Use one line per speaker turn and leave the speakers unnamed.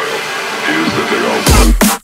spoiled is that they all